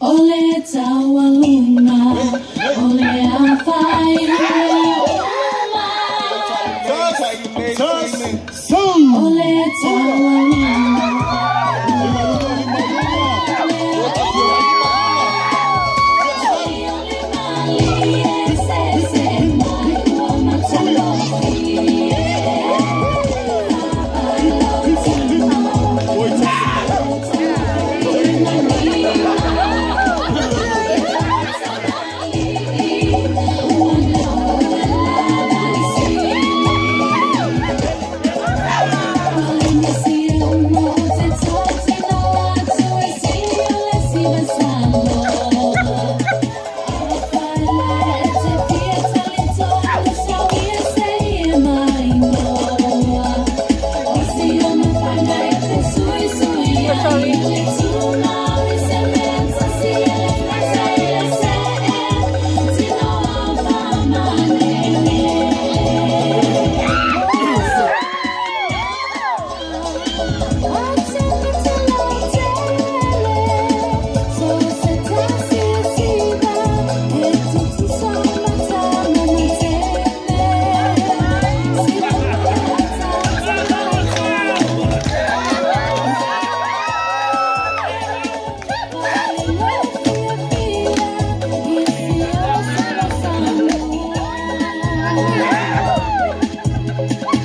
Ole tawa luna, ole afai luna. Ole tawa luna. Divas Mambo.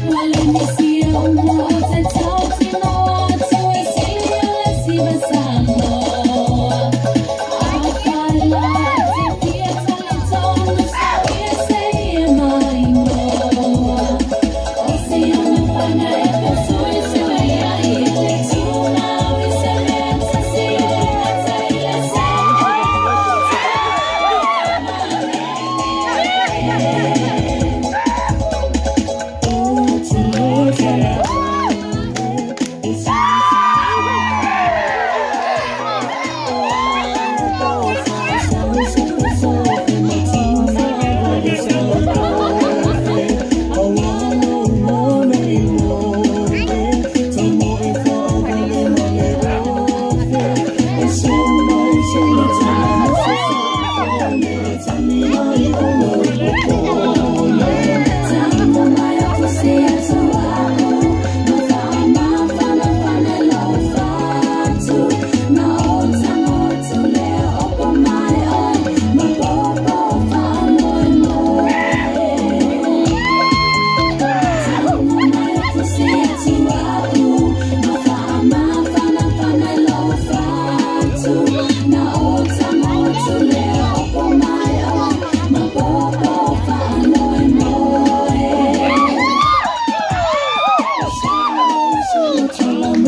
Well, in the sea, I'm not to talk to you, see me, let's see